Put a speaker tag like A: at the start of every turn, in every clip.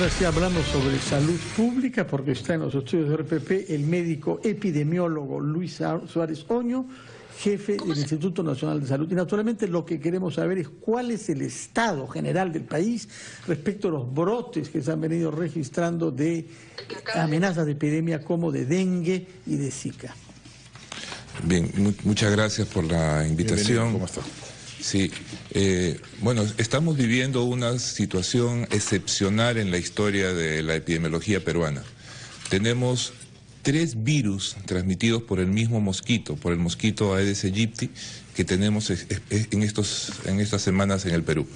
A: Ahora sí hablamos sobre salud pública porque está en los estudios de RPP el médico epidemiólogo Luis Suárez Oño, jefe del Instituto Nacional de Salud. Y naturalmente lo que queremos saber es cuál es el estado general del país respecto a los brotes que se han venido registrando de amenazas de epidemia como de dengue y de Zika.
B: Bien, muchas gracias por la invitación.
C: ¿Cómo está?
B: Sí, eh, bueno, estamos viviendo una situación excepcional en la historia de la epidemiología peruana. Tenemos tres virus transmitidos por el mismo mosquito, por el mosquito Aedes aegypti, que tenemos en, estos, en estas semanas en el Perú.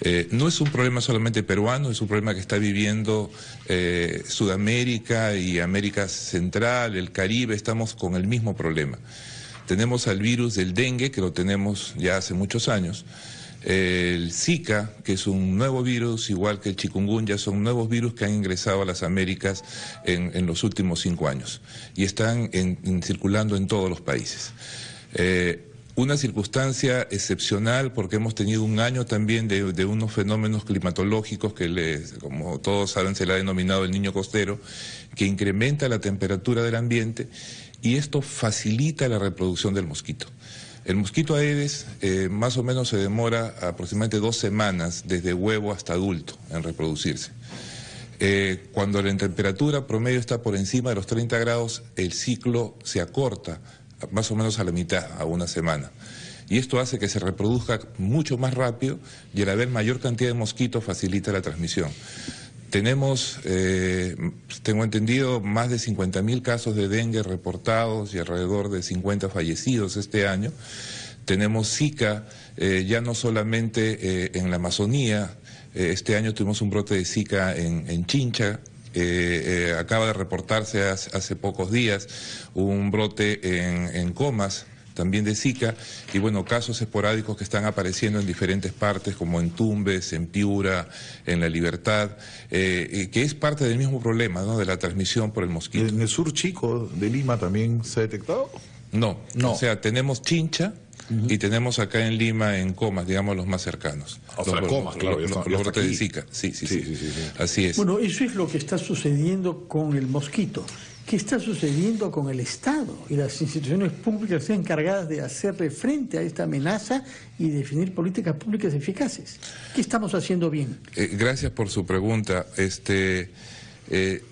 B: Eh, no es un problema solamente peruano, es un problema que está viviendo eh, Sudamérica y América Central, el Caribe, estamos con el mismo problema. Tenemos al virus del dengue, que lo tenemos ya hace muchos años. El Zika, que es un nuevo virus, igual que el chikungunya, son nuevos virus que han ingresado a las Américas en, los últimos cinco años y están circulando en todos los países. Eh, una circunstancia excepcional porque hemos tenido un año también de, unos fenómenos climatológicos que, les, como todos saben, se le ha denominado el niño costero, que incrementa la temperatura del ambiente y esto facilita la reproducción del mosquito. El mosquito Aedes eh, más o menos se demora aproximadamente dos semanas desde huevo hasta adulto en reproducirse. Eh, cuando la temperatura promedio está por encima de los 30 grados, el ciclo se acorta más o menos a la mitad, a una semana. Y esto hace que se reproduzca mucho más rápido y al haber mayor cantidad de mosquitos facilita la transmisión. Tenemos, eh, tengo entendido, más de 50.000 casos de dengue reportados y alrededor de 50 fallecidos este año. Tenemos Zika, eh, ya no solamente eh, en la Amazonía, este año tuvimos un brote de Zika en, Chincha, acaba de reportarse hace, pocos días un brote en, en Comas, también de Zika, y bueno, casos esporádicos que están apareciendo en diferentes partes, como en Tumbes, en Piura, en La Libertad, eh, que es parte del mismo problema, ¿no?, de la transmisión por el mosquito.
C: ¿En el sur chico de Lima también se ha detectado?
B: No, no. o sea, tenemos Chincha, y tenemos acá en Lima, en Comas, digamos, los más cercanos.
C: O sea, Comas, claro.
B: Los, brotes de Zika, sí sí sí, sí sí, Así es.
A: Bueno, eso es lo que está sucediendo con el mosquito. ¿Qué está sucediendo con el Estado y las instituciones públicas encargadas de hacerle frente a esta amenaza y definir políticas públicas eficaces? ¿Qué estamos haciendo bien?
B: Eh, gracias por su pregunta. Este, eh,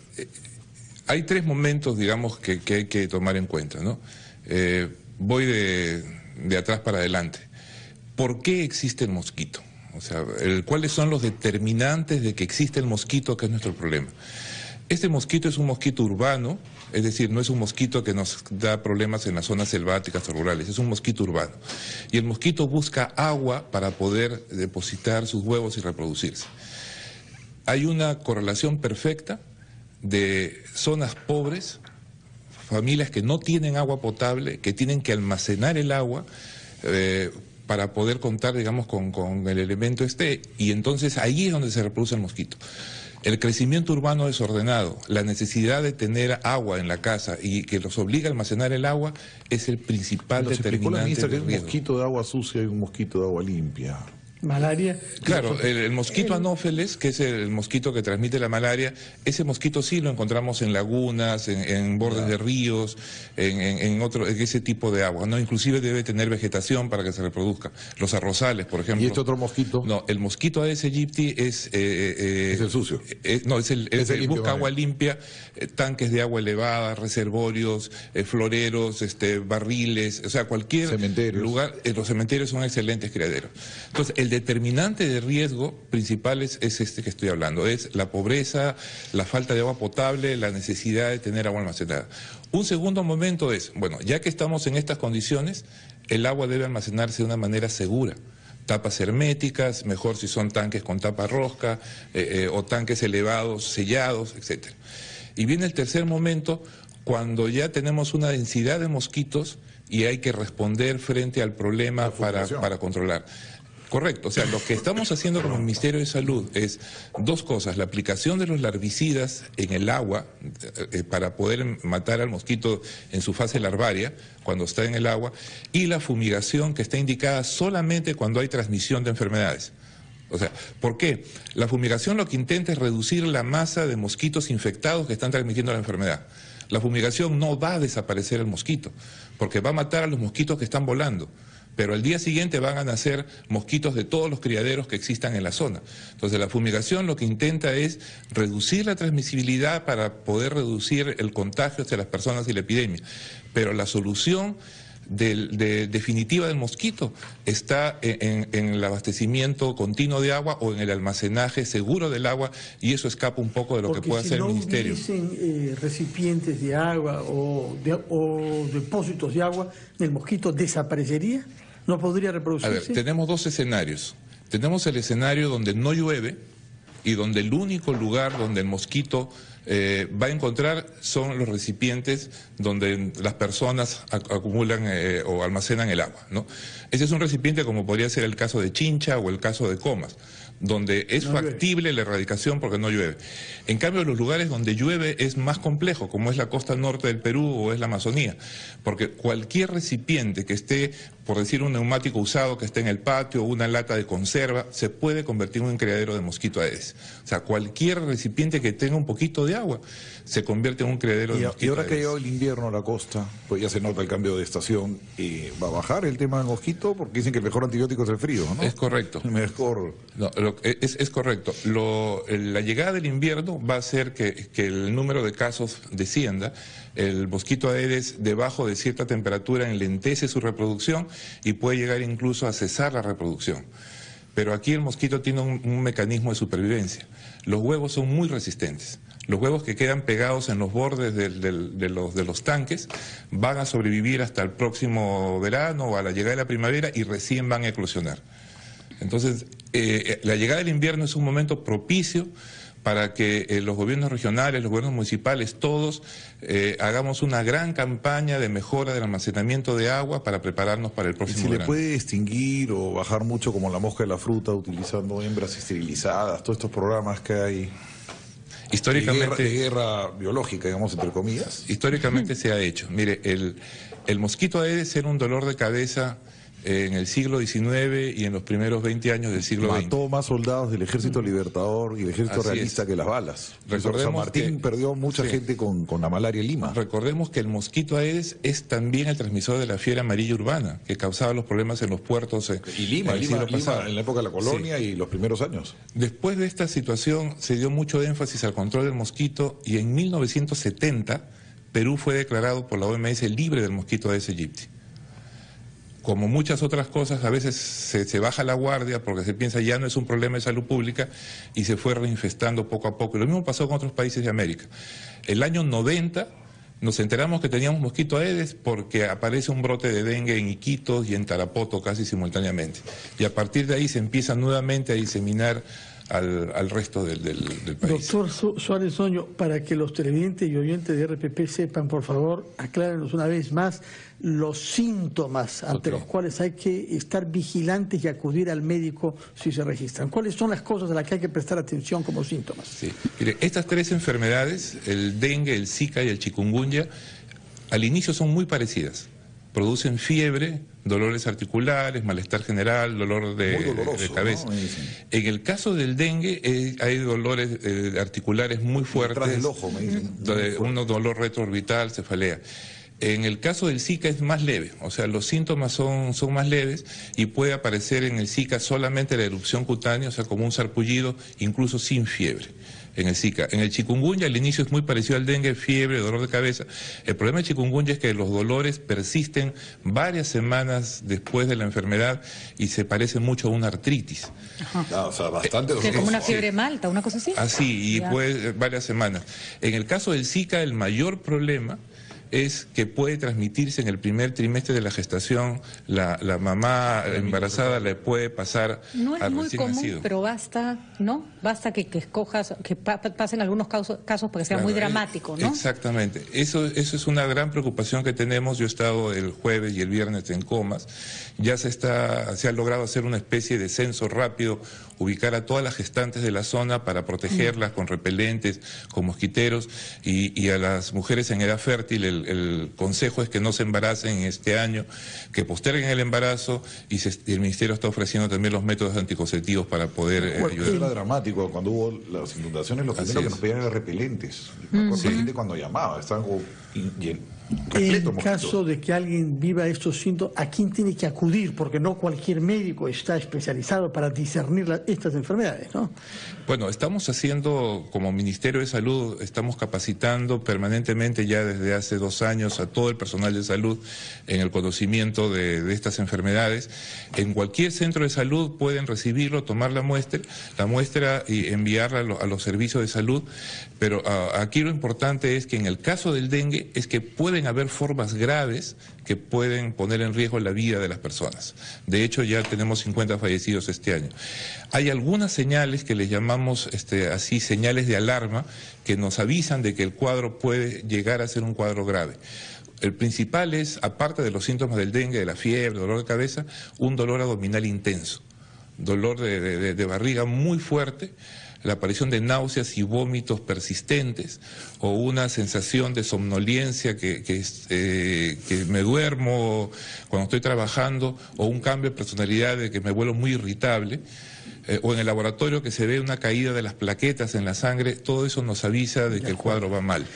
B: hay tres momentos, digamos, que, hay que tomar en cuenta. ¿no? Eh, voy de, atrás para adelante. ¿Por qué existe el mosquito? O sea, ¿cuáles son los determinantes de que existe el mosquito, que es nuestro problema? Este mosquito es un mosquito urbano, es decir, no es un mosquito que nos da problemas en las zonas selváticas o rurales, es un mosquito urbano. Y el mosquito busca agua para poder depositar sus huevos y reproducirse. Hay una correlación perfecta de zonas pobres, familias que no tienen agua potable, que tienen que almacenar el agua. Eh, para poder contar, digamos, con, con el elemento este, y entonces ahí es donde se reproduce el mosquito. El crecimiento urbano desordenado, la necesidad de tener agua en la casa y que los obliga a almacenar el agua es el principal determinante.
C: que un mosquito de agua sucia y un mosquito de agua limpia
A: malaria.
B: Claro, el, mosquito anófeles, que es el, mosquito que transmite la malaria, ese mosquito sí lo encontramos en lagunas, en, bordes de ríos, en, otro, ese tipo de agua, ¿no? Inclusive debe tener vegetación para que se reproduzca. Los arrozales, por ejemplo.
C: ¿Y este otro mosquito?
B: No, el mosquito Aedes aegypti es...
C: Eh, eh, es el sucio.
B: Eh, no, es el, busca agua limpia, tanques de agua elevada, reservorios, floreros, este, barriles, o sea, cualquier lugar. los cementerios son excelentes criaderos. Entonces, el determinante de riesgo principal es, este que estoy hablando, es la pobreza, la falta de agua potable, la necesidad de tener agua almacenada. Un segundo momento es, bueno, ya que estamos en estas condiciones, el agua debe almacenarse de una manera segura tapas herméticas, mejor si son tanques con tapa rosca eh, eh, o tanques elevados, sellados, etc. Y viene el tercer momento cuando ya tenemos una densidad de mosquitos y hay que responder frente al problema para, para controlar. Correcto, o sea, lo que estamos haciendo como Ministerio de Salud es dos cosas, la aplicación de los larvicidas en el agua eh, eh, para poder matar al mosquito en su fase larvaria, cuando está en el agua, y la fumigación que está indicada solamente cuando hay transmisión de enfermedades. O sea, ¿por qué? La fumigación lo que intenta es reducir la masa de mosquitos infectados que están transmitiendo la enfermedad. La fumigación no va a desaparecer el mosquito, porque va a matar a los mosquitos que están volando pero al día siguiente van a nacer mosquitos de todos los criaderos que existan en la zona. Entonces la fumigación lo que intenta es reducir la transmisibilidad para poder reducir el contagio hacia las personas y la epidemia. Pero la solución de, definitiva del mosquito está en, el abastecimiento continuo de agua o en el almacenaje seguro del agua y eso escapa un poco de lo que puede hacer el ministerio.
A: Si no eh, recipientes de agua o, o depósitos de agua, ¿el mosquito desaparecería? ¿No podría reproducirse?
B: A ver, tenemos dos escenarios. Tenemos el escenario donde no llueve y donde el único lugar donde el mosquito eh, va a encontrar son los recipientes donde las personas acumulan eh, o almacenan el agua. ¿no? Ese es un recipiente como podría ser el caso de Chincha o el caso de Comas donde es factible la erradicación porque no llueve. En cambio, los lugares donde llueve es más complejo, como es la costa norte del Perú o es la Amazonía, porque cualquier recipiente que esté, por decir un neumático usado que esté en el patio o una lata de conserva, se puede convertir en un criadero de mosquito aedes. O sea, cualquier recipiente que tenga un poquito de agua se convierte en un criadero de mosquito
C: Y ahora que llegó el invierno a la costa, pues ya se nota el cambio de estación, y va a bajar el tema del mosquito porque dicen que el mejor antibiótico es el frío, ¿no?
B: Es correcto.
C: El mejor...
B: No, es, correcto. la llegada del invierno va a hacer que, el número de casos descienda. El mosquito aedes debajo de cierta temperatura enlentece su reproducción y puede llegar incluso a cesar la reproducción. Pero aquí el mosquito tiene un, mecanismo de supervivencia. Los huevos son muy resistentes. Los huevos que quedan pegados en los bordes de, los, de, los, tanques van a sobrevivir hasta el próximo verano o a la llegada de la primavera y recién van a eclosionar. Entonces, eh, eh, la llegada del invierno es un momento propicio para que eh, los gobiernos regionales, los gobiernos municipales, todos hagamos una gran campaña de mejora del almacenamiento de agua para prepararnos para el próximo
C: ¿Y
B: si
C: le puede extinguir o bajar mucho como la mosca de la fruta utilizando hembras esterilizadas, todos estos programas que hay?
B: Históricamente...
C: De guerra, biológica, digamos, entre comillas.
B: Históricamente se ha hecho. Mire, el, el mosquito debe ser un dolor de cabeza en el siglo XIX y en los primeros 20 años del siglo XX.
C: Mató más soldados del ejército libertador y el ejército realista que las balas. Recordemos San Martín perdió mucha gente con, la malaria en Lima.
B: Recordemos que el mosquito Aedes es también el transmisor de la fiebre amarilla urbana, que causaba los problemas en los puertos.
C: Eh, y Lima, en, Lima, en la época de la colonia y los primeros años.
B: Después de esta situación se dio mucho énfasis al control del mosquito y en 1970 Perú fue declarado por la OMS libre del mosquito Aedes aegypti como muchas otras cosas, a veces se, baja la guardia porque se piensa ya no es un problema de salud pública y se fue reinfestando poco a poco. lo mismo pasó con otros países de América. El año 90 nos enteramos que teníamos mosquito Aedes porque aparece un brote de dengue en Iquitos y en Tarapoto casi simultáneamente. Y a partir de ahí se empieza nuevamente a diseminar al, resto del, país.
A: Doctor Suárez Soño, para que los televidentes y oyentes de RPP sepan, por favor, aclárenos una vez más los síntomas ante los cuales hay que estar vigilantes y acudir al médico si se registran. ¿Cuáles son las cosas a las que hay que prestar atención como síntomas?
B: Sí. Mire, estas tres enfermedades, el dengue, el zika y el chikungunya, al inicio son muy parecidas producen fiebre, dolores articulares, malestar general, dolor de, cabeza. En el caso del dengue eh, hay dolores eh, articulares muy fuertes.
C: Detrás del ojo, me
B: dicen. Un dolor retroorbital, cefalea. En el caso del Zika es más leve, o sea, los síntomas son, son más leves y puede aparecer en el Zika solamente la erupción cutánea, o sea, como un sarpullido, incluso sin fiebre en el Zika. En el chikungunya al inicio es muy parecido al dengue, fiebre, dolor de cabeza. El problema del chikungunya es que los dolores persisten varias semanas después de la enfermedad y se parece mucho a una artritis.
C: Ah, o sea, bastante
D: dolor. como una fiebre malta, una cosa así.
B: Así, y puede varias semanas. En el caso del Zika, el mayor problema es que puede transmitirse en el primer trimestre de la gestación. La, mamá embarazada le puede pasar
D: no es muy común, Pero basta, ¿no? Basta que, escojas, que pasen algunos casos, casos porque sea muy dramático, ¿no?
B: Exactamente. Eso, eso es una gran preocupación que tenemos. Yo he estado el jueves y el viernes en comas. Ya se, está, se ha logrado hacer una especie de censo rápido ubicar a todas las gestantes de la zona para protegerlas con repelentes, con mosquiteros y, a las mujeres en edad fértil, el, consejo es que no se embaracen este año, que posterguen el embarazo y, el Ministerio está ofreciendo también los métodos anticonceptivos para poder
C: eh, ayudar. Era dramático cuando hubo las inundaciones, lo primero que nos pedían era repelentes. La gente cuando llamaba, estaban
A: en caso de que alguien viva estos síntomas, ¿a quién tiene que acudir? Porque no cualquier médico está especializado para discernir estas enfermedades, ¿no?
B: Bueno, estamos haciendo, como Ministerio de Salud, estamos capacitando permanentemente ya desde hace dos años a todo el personal de salud en el conocimiento de, estas enfermedades. En cualquier centro de salud pueden recibirlo, tomar la muestra, la muestra y enviarla a, los servicios de salud, pero ah, aquí lo importante es que en el caso del dengue es que pueden haber formas graves que pueden poner en riesgo la vida de las personas. De hecho, ya tenemos 50 fallecidos este año. Hay algunas señales que les llamamos este, así señales de alarma que nos avisan de que el cuadro puede llegar a ser un cuadro grave. El principal es, aparte de los síntomas del dengue, de la fiebre, dolor de cabeza, un dolor abdominal intenso, dolor de barriga muy fuerte la aparición de náuseas y vómitos persistentes o una sensación de somnolencia que, que, eh, que, me duermo cuando estoy trabajando o un cambio de personalidad de que me vuelvo muy irritable. Eh, o en el laboratorio que se ve una caída de las plaquetas en la sangre, todo eso nos avisa de que el cuadro va mal.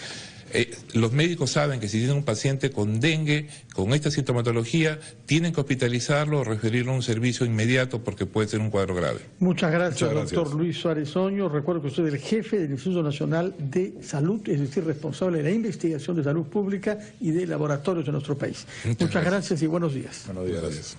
B: Eh, los médicos saben que si tienen un paciente con dengue, con esta sintomatología, tienen que hospitalizarlo o referirlo a un servicio inmediato porque puede ser un cuadro grave.
A: Muchas gracias, doctor Luis Suárez Oño. Recuerdo que usted es el jefe del Instituto Nacional de Salud, es decir, responsable de la investigación de salud pública y de laboratorios en nuestro país. Muchas, gracias. y buenos días.
C: Buenos días. Gracias.